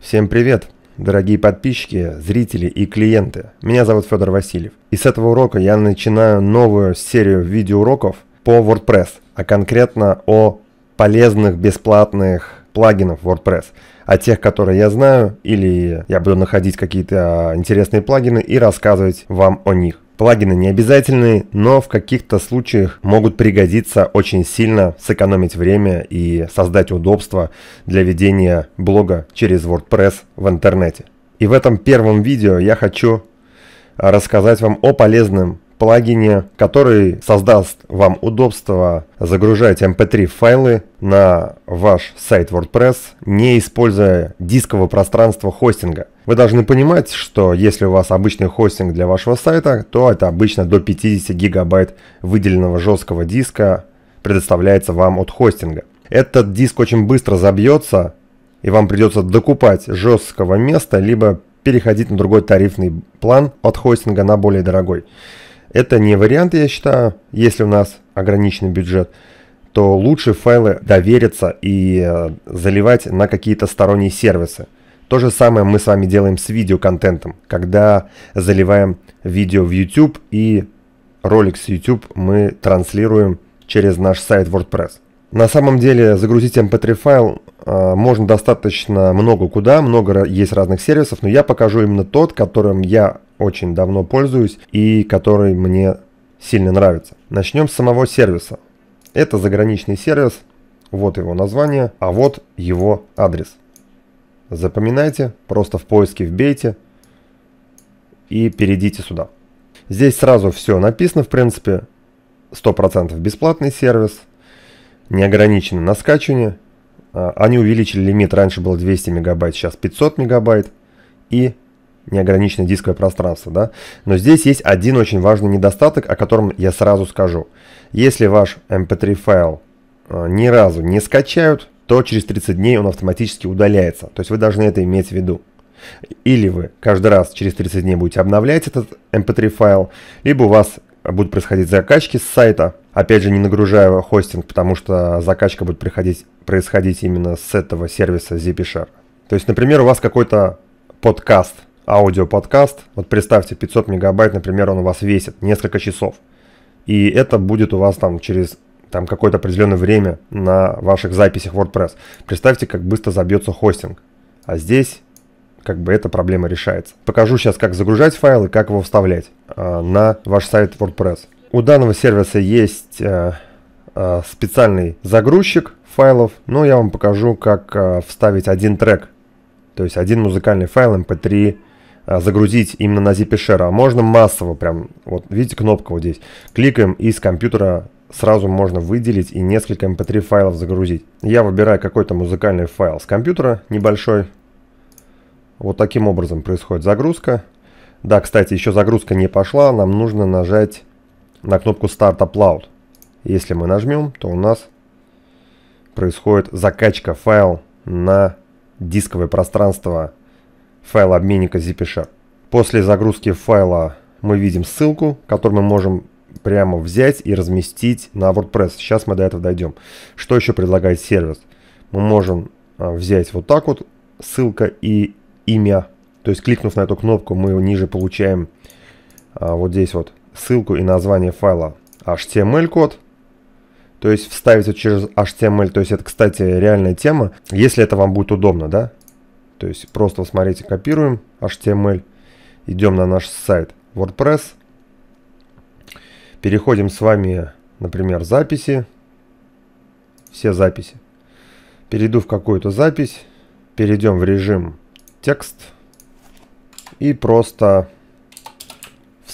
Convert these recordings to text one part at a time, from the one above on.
Всем привет, дорогие подписчики, зрители и клиенты. Меня зовут Федор Васильев. И с этого урока я начинаю новую серию видеоуроков по WordPress, а конкретно о полезных бесплатных плагинов WordPress. О тех, которые я знаю, или я буду находить какие-то интересные плагины и рассказывать вам о них. Плагины не обязательные, но в каких-то случаях могут пригодиться очень сильно, сэкономить время и создать удобство для ведения блога через WordPress в интернете. И в этом первом видео я хочу рассказать вам о полезном плагине, который создаст вам удобство загружать mp3 файлы на ваш сайт WordPress, не используя дисковое пространство хостинга. Вы должны понимать, что если у вас обычный хостинг для вашего сайта, то это обычно до 50 гигабайт выделенного жесткого диска предоставляется вам от хостинга. Этот диск очень быстро забьется, и вам придется докупать жесткого места, либо переходить на другой тарифный план от хостинга на более дорогой. Это не вариант, я считаю, если у нас ограниченный бюджет, то лучше файлы довериться и э, заливать на какие-то сторонние сервисы. То же самое мы с вами делаем с видеоконтентом, когда заливаем видео в YouTube и ролик с YouTube мы транслируем через наш сайт WordPress. На самом деле загрузить mp3 файл э, можно достаточно много куда, много есть разных сервисов, но я покажу именно тот, которым я очень давно пользуюсь и который мне сильно нравится. Начнем с самого сервиса. Это заграничный сервис, вот его название, а вот его адрес. Запоминайте, просто в поиске вбейте и перейдите сюда. Здесь сразу все написано, в принципе, 100% бесплатный сервис, неограниченно на скачивание. А, они увеличили лимит, раньше было 200 мегабайт, сейчас 500 мегабайт. И неограниченное дисковое пространство, да. Но здесь есть один очень важный недостаток, о котором я сразу скажу. Если ваш mp3 файл э, ни разу не скачают, то через 30 дней он автоматически удаляется. То есть вы должны это иметь в виду. Или вы каждый раз через 30 дней будете обновлять этот mp3 файл, либо у вас будут происходить закачки с сайта, опять же не нагружая хостинг, потому что закачка будет приходить, происходить именно с этого сервиса ZPShare. То есть, например, у вас какой-то подкаст – аудиоподкаст. Вот представьте, 500 мегабайт, например, он у вас весит несколько часов. И это будет у вас там через там какое-то определенное время на ваших записях WordPress. Представьте, как быстро забьется хостинг. А здесь как бы эта проблема решается. Покажу сейчас, как загружать файлы, как его вставлять э, на ваш сайт WordPress. У данного сервиса есть э, э, специальный загрузчик файлов, но я вам покажу, как э, вставить один трек, то есть один музыкальный файл mp3 а, загрузить именно на ZipShare, а можно массово прям, вот видите кнопка вот здесь, кликаем и с компьютера сразу можно выделить и несколько mp3 эм файлов загрузить. Я выбираю какой-то музыкальный файл с компьютера небольшой. Вот таким образом происходит загрузка. Да, кстати, еще загрузка не пошла, нам нужно нажать на кнопку Start Upload. Если мы нажмем, то у нас происходит закачка файла на дисковое пространство файла обменника ZPShare. После загрузки файла мы видим ссылку, которую мы можем прямо взять и разместить на WordPress. Сейчас мы до этого дойдем. Что еще предлагает сервис? Мы можем а, взять вот так вот ссылка и имя. То есть кликнув на эту кнопку, мы ниже получаем а, вот здесь вот ссылку и название файла HTML-код. То есть вставить через HTML. То есть это, кстати, реальная тема. Если это вам будет удобно, да? То есть просто, смотрите, копируем HTML, идем на наш сайт WordPress, переходим с вами, например, записи, все записи. Перейду в какую-то запись, перейдем в режим текст и просто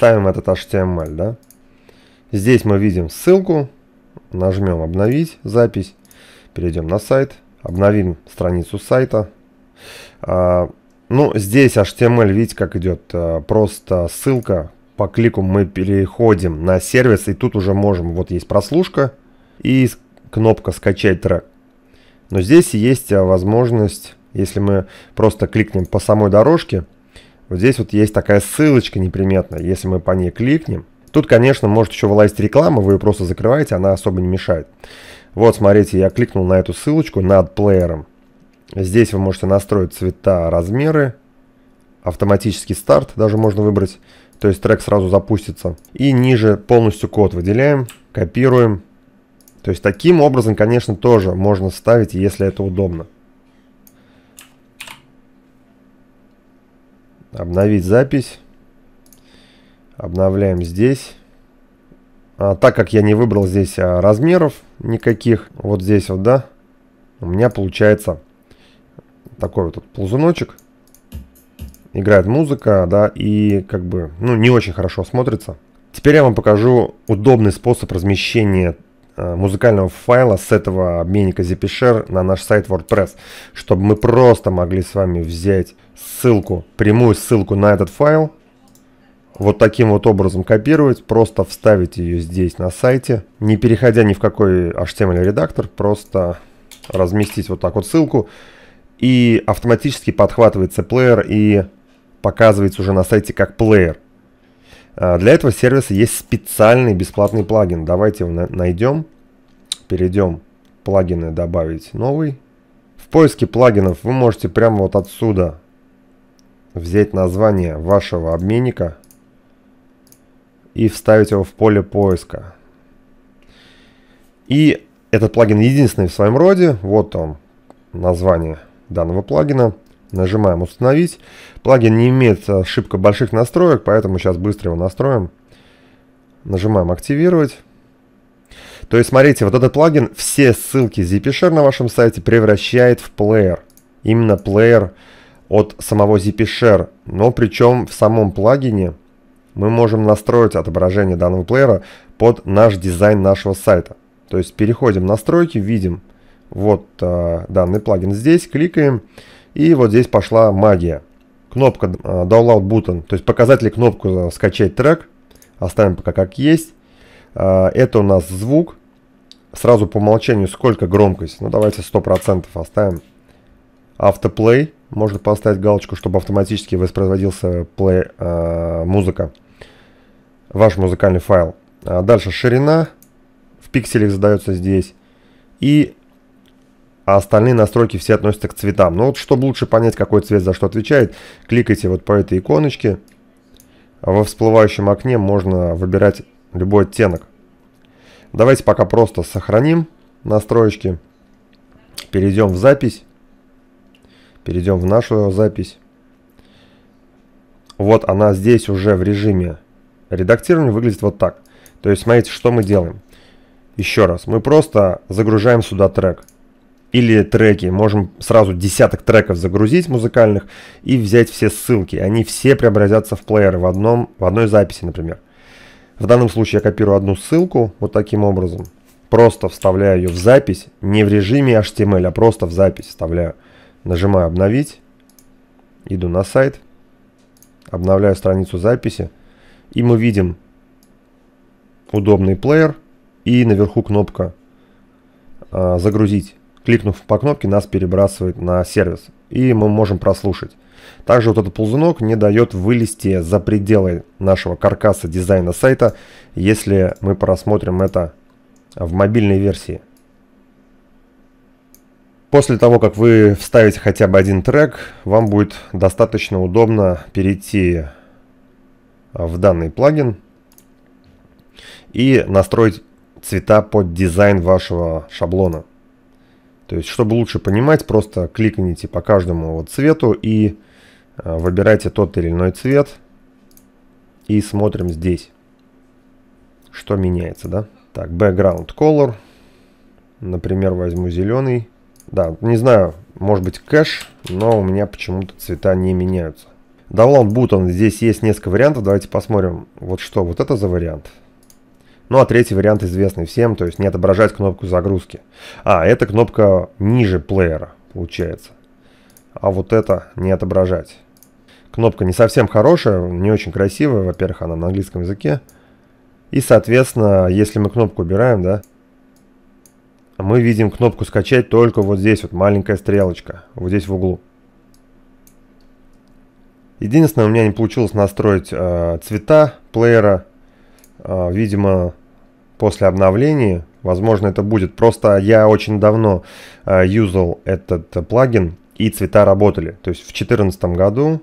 вставим этот HTML, да. Здесь мы видим ссылку, нажмем обновить запись, перейдем на сайт, обновим страницу сайта, а, ну, здесь HTML, видите, как идет. А, просто ссылка. По клику мы переходим на сервис, и тут уже можем, вот есть прослушка и кнопка «Скачать трек». Но здесь есть а, возможность, если мы просто кликнем по самой дорожке, вот здесь вот есть такая ссылочка неприметная. Если мы по ней кликнем, тут, конечно, может еще вылазить реклама, вы ее просто закрываете, она особо не мешает. Вот, смотрите, я кликнул на эту ссылочку над плеером. Здесь вы можете настроить цвета, размеры, автоматический старт даже можно выбрать, то есть трек сразу запустится. И ниже полностью код выделяем, копируем. То есть таким образом, конечно, тоже можно ставить, если это удобно. Обновить запись. Обновляем здесь. А, так как я не выбрал здесь а, размеров никаких, вот здесь вот, да, у меня получается такой вот ползуночек. Играет музыка, да, и как бы, ну, не очень хорошо смотрится. Теперь я вам покажу удобный способ размещения музыкального файла с этого обменника ZPShare на наш сайт WordPress, чтобы мы просто могли с вами взять ссылку, прямую ссылку на этот файл, вот таким вот образом копировать, просто вставить ее здесь на сайте, не переходя ни в какой HTML редактор, просто разместить вот так вот ссылку, и автоматически подхватывается плеер и показывается уже на сайте как плеер. А, для этого сервиса есть специальный бесплатный плагин. Давайте его найдем. Перейдем плагины добавить новый. В поиске плагинов вы можете прямо вот отсюда взять название вашего обменника и вставить его в поле поиска. И этот плагин единственный в своем роде. Вот он, название данного плагина. Нажимаем «Установить». Плагин не имеет ошибка больших настроек, поэтому сейчас быстро его настроим. Нажимаем «Активировать». То есть, смотрите, вот этот плагин все ссылки ZPShare на вашем сайте превращает в плеер. Именно плеер от самого ZPShare. Но причем в самом плагине мы можем настроить отображение данного плеера под наш дизайн нашего сайта. То есть переходим в настройки, видим вот э, данный плагин здесь, кликаем, и вот здесь пошла магия. Кнопка э, Download Button, то есть показатели кнопку э, скачать трек, оставим пока как есть. Э, это у нас звук, сразу по умолчанию сколько громкость, ну давайте 100% оставим. Автоплей, можно поставить галочку, чтобы автоматически воспроизводился плей, э, музыка, ваш музыкальный файл. А дальше ширина, пикселях задается здесь. И а остальные настройки все относятся к цветам. Но вот чтобы лучше понять, какой цвет за что отвечает, кликайте вот по этой иконочке. Во всплывающем окне можно выбирать любой оттенок. Давайте пока просто сохраним настройки. Перейдем в запись. Перейдем в нашу запись. Вот она здесь уже в режиме редактирования выглядит вот так. То есть смотрите, что мы делаем. Еще раз, мы просто загружаем сюда трек. Или треки. Можем сразу десяток треков загрузить музыкальных и взять все ссылки. Они все преобразятся в плееры в, одном, в одной записи, например. В данном случае я копирую одну ссылку вот таким образом. Просто вставляю ее в запись. Не в режиме HTML, а просто в запись вставляю. Нажимаю обновить. Иду на сайт. Обновляю страницу записи. И мы видим удобный плеер и наверху кнопка э, «Загрузить». Кликнув по кнопке, нас перебрасывает на сервис, и мы можем прослушать. Также вот этот ползунок не дает вылезти за пределы нашего каркаса дизайна сайта, если мы просмотрим это в мобильной версии. После того, как вы вставите хотя бы один трек, вам будет достаточно удобно перейти в данный плагин и настроить цвета под дизайн вашего шаблона. То есть, чтобы лучше понимать, просто кликните по каждому вот цвету и э, выбирайте тот или иной цвет. И смотрим здесь, что меняется, да. Так, background color. Например, возьму зеленый. Да, не знаю, может быть кэш, но у меня почему-то цвета не меняются. Download button, здесь есть несколько вариантов, давайте посмотрим, вот что, вот это за вариант. Ну а третий вариант известный всем, то есть не отображать кнопку загрузки. А, это кнопка ниже плеера получается. А вот это не отображать. Кнопка не совсем хорошая, не очень красивая. Во-первых, она на английском языке. И, соответственно, если мы кнопку убираем, да, мы видим кнопку скачать только вот здесь, вот маленькая стрелочка, вот здесь в углу. Единственное, у меня не получилось настроить э, цвета плеера. Э, видимо, после обновления. Возможно, это будет. Просто я очень давно э, юзал этот плагин и цвета работали. То есть в 2014 году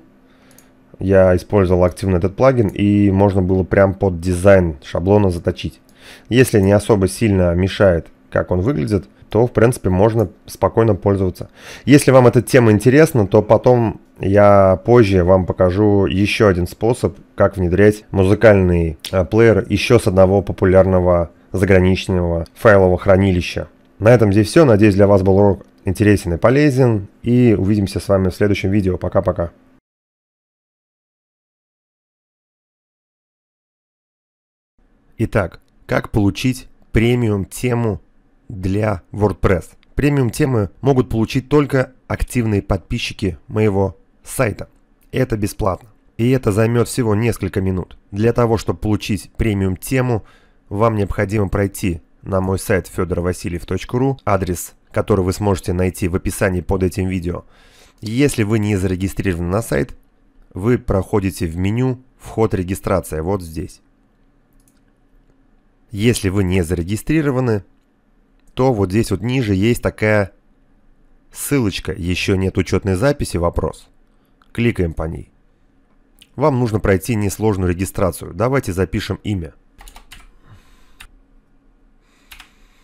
я использовал активно этот плагин, и можно было прям под дизайн шаблона заточить. Если не особо сильно мешает, как он выглядит, то, в принципе, можно спокойно пользоваться. Если вам эта тема интересна, то потом я позже вам покажу еще один способ, как внедрять музыкальный э, плеер еще с одного популярного заграничного файлового хранилища. На этом здесь все. Надеюсь, для вас был урок интересен и полезен. И увидимся с вами в следующем видео. Пока-пока. Итак, как получить премиум тему для WordPress? Премиум темы могут получить только активные подписчики моего сайта. Это бесплатно. И это займет всего несколько минут. Для того, чтобы получить премиум тему, вам необходимо пройти на мой сайт fedorovasильев.ru, адрес, который вы сможете найти в описании под этим видео. Если вы не зарегистрированы на сайт, вы проходите в меню «Вход регистрация» вот здесь. Если вы не зарегистрированы, то вот здесь вот ниже есть такая ссылочка «Еще нет учетной записи. Вопрос». Кликаем по ней. Вам нужно пройти несложную регистрацию. Давайте запишем имя.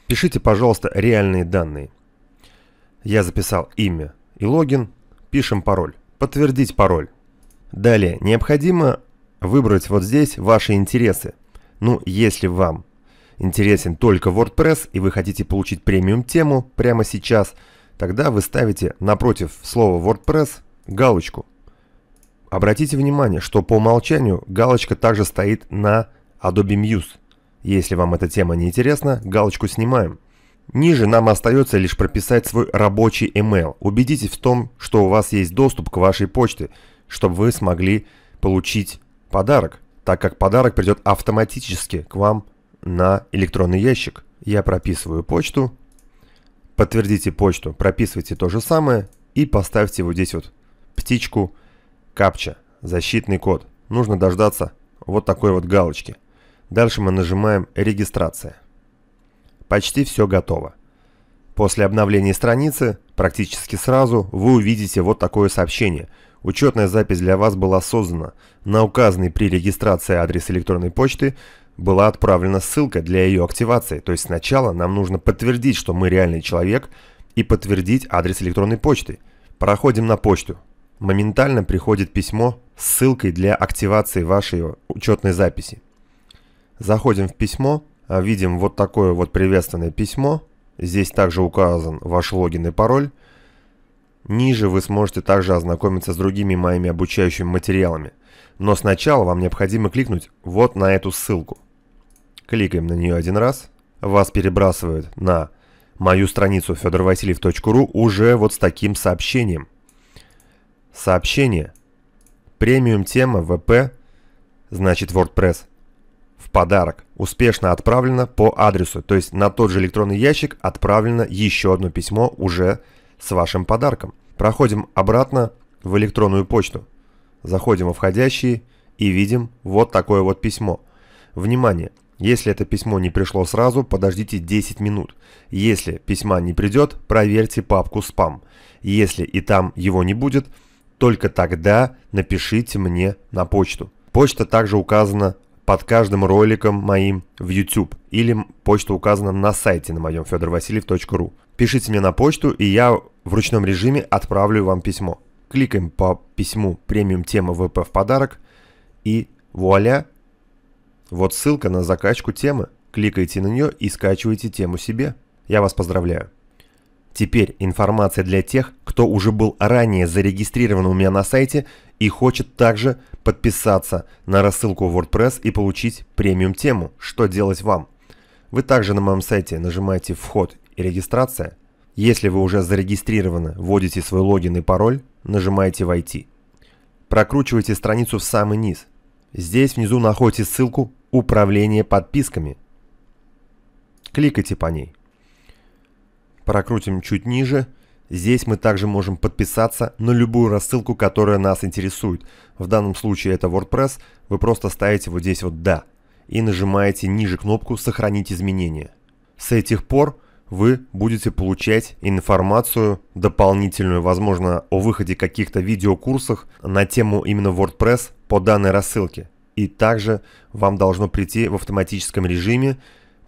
Пишите, пожалуйста, реальные данные. Я записал имя и логин. Пишем пароль. Подтвердить пароль. Далее необходимо выбрать вот здесь ваши интересы. Ну, если вам интересен только WordPress и вы хотите получить премиум тему прямо сейчас, тогда вы ставите напротив слова WordPress галочку. Обратите внимание, что по умолчанию галочка также стоит на Adobe Muse. Если вам эта тема не интересна, галочку снимаем. Ниже нам остается лишь прописать свой рабочий email. Убедитесь в том, что у вас есть доступ к вашей почте, чтобы вы смогли получить подарок, так как подарок придет автоматически к вам на электронный ящик. Я прописываю почту. Подтвердите почту, прописывайте то же самое и поставьте вот здесь вот птичку капча, защитный код. Нужно дождаться вот такой вот галочки. Дальше мы нажимаем «Регистрация». Почти все готово. После обновления страницы, практически сразу, вы увидите вот такое сообщение. Учетная запись для вас была создана. На указанный при регистрации адрес электронной почты была отправлена ссылка для ее активации. То есть сначала нам нужно подтвердить, что мы реальный человек, и подтвердить адрес электронной почты. Проходим на почту. Моментально приходит письмо с ссылкой для активации вашей учетной записи. Заходим в письмо, а видим вот такое вот приветственное письмо. Здесь также указан ваш логин и пароль. Ниже вы сможете также ознакомиться с другими моими обучающими материалами. Но сначала вам необходимо кликнуть вот на эту ссылку. Кликаем на нее один раз. Вас перебрасывают на мою страницу fedorvasильев.ru уже вот с таким сообщением. Сообщение. Премиум тема ВП, значит WordPress, в подарок. Успешно отправлено по адресу. То есть на тот же электронный ящик отправлено еще одно письмо уже с вашим подарком. Проходим обратно в электронную почту. Заходим во входящие и видим вот такое вот письмо. Внимание! Если это письмо не пришло сразу, подождите 10 минут. Если письма не придет, проверьте папку спам. Если и там его не будет, только тогда напишите мне на почту. Почта также указана под каждым роликом моим в YouTube или почта указана на сайте на моем fedorvasiliev.ru. Пишите мне на почту, и я в ручном режиме отправлю вам письмо. Кликаем по письму премиум тема ВП в подарок и вуаля, вот ссылка на закачку темы. Кликайте на нее и скачивайте тему себе. Я вас поздравляю. Теперь информация для тех, кто уже был ранее зарегистрирован у меня на сайте и хочет также подписаться на рассылку WordPress и получить премиум тему. Что делать вам? Вы также на моем сайте нажимаете «Вход» и «Регистрация». Если вы уже зарегистрированы, вводите свой логин и пароль, нажимаете «Войти». Прокручивайте страницу в самый низ. Здесь внизу находите ссылку «Управление подписками». Кликайте по ней. Прокрутим чуть ниже. Здесь мы также можем подписаться на любую рассылку, которая нас интересует. В данном случае это WordPress. Вы просто ставите вот здесь вот «Да» и нажимаете ниже кнопку «Сохранить изменения». С этих пор вы будете получать информацию дополнительную, возможно, о выходе каких-то видеокурсах на тему именно WordPress по данной рассылке. И также вам должно прийти в автоматическом режиме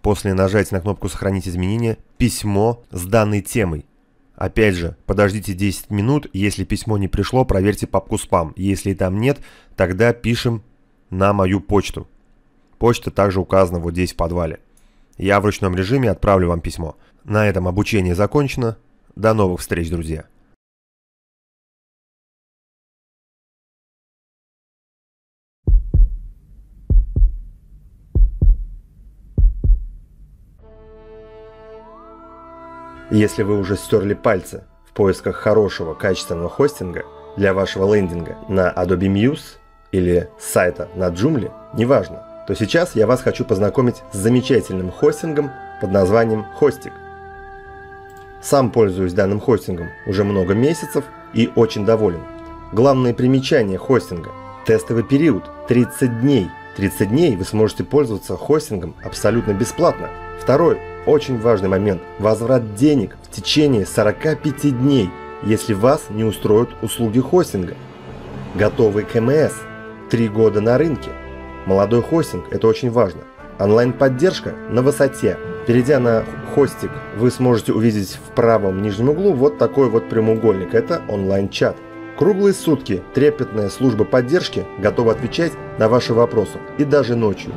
после нажатия на кнопку «Сохранить изменения» письмо с данной темой. Опять же, подождите 10 минут, если письмо не пришло, проверьте папку спам. Если там нет, тогда пишем на мою почту. Почта также указана вот здесь в подвале. Я в ручном режиме отправлю вам письмо. На этом обучение закончено. До новых встреч, друзья! Если вы уже стерли пальцы в поисках хорошего качественного хостинга для вашего лендинга на Adobe Muse или сайта на Joomla, неважно, то сейчас я вас хочу познакомить с замечательным хостингом под названием Hostik. Сам пользуюсь данным хостингом уже много месяцев и очень доволен. Главное примечание хостинга – тестовый период 30 дней. 30 дней вы сможете пользоваться хостингом абсолютно бесплатно. Второй, очень важный момент – возврат денег в течение 45 дней, если вас не устроят услуги хостинга. Готовый КМС – 3 года на рынке – Молодой хостинг – это очень важно. Онлайн-поддержка на высоте. Перейдя на хостик, вы сможете увидеть в правом нижнем углу вот такой вот прямоугольник. Это онлайн-чат. Круглые сутки трепетная служба поддержки готова отвечать на ваши вопросы и даже ночью.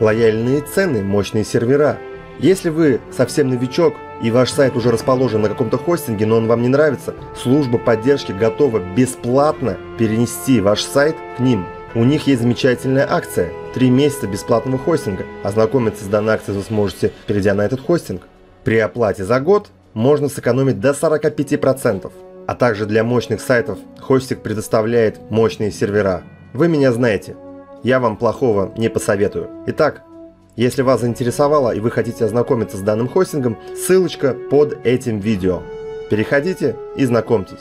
Лояльные цены, мощные сервера. Если вы совсем новичок и ваш сайт уже расположен на каком-то хостинге, но он вам не нравится, служба поддержки готова бесплатно перенести ваш сайт к ним. У них есть замечательная акция – 3 месяца бесплатного хостинга. Ознакомиться с данной акцией вы сможете, перейдя на этот хостинг. При оплате за год можно сэкономить до 45%. А также для мощных сайтов хостинг предоставляет мощные сервера. Вы меня знаете, я вам плохого не посоветую. Итак, если вас заинтересовало и вы хотите ознакомиться с данным хостингом, ссылочка под этим видео. Переходите и знакомьтесь.